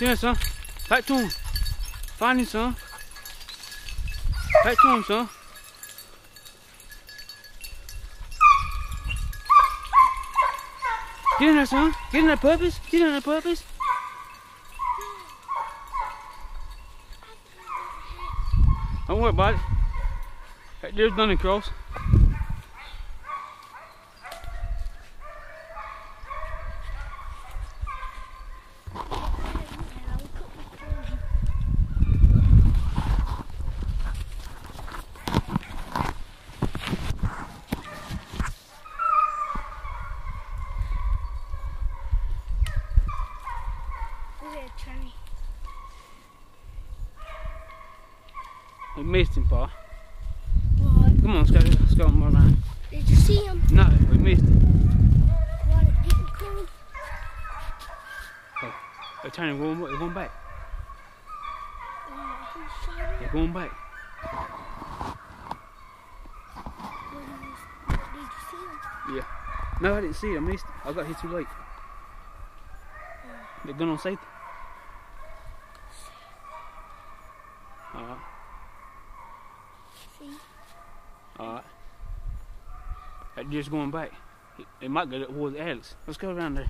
Him, son. Back to him. Find him, son. Back to him, son. Get in there, son. Get in there, puppies. Get in there, puppies. Don't worry about it. There's Dunning Cross. We missed him, Pa. What? Come on, let's go, let's go more around. Did you see him? No, we missed him. What? It didn't come? They're turning, they're going, they're going back. Uh, they're going back. What did you- see him? No, I didn't see it. I missed it. I got here too late. They're going on safety. Alright, See? alright. That deer's going back. It, it might go towards Alex. Let's go around there.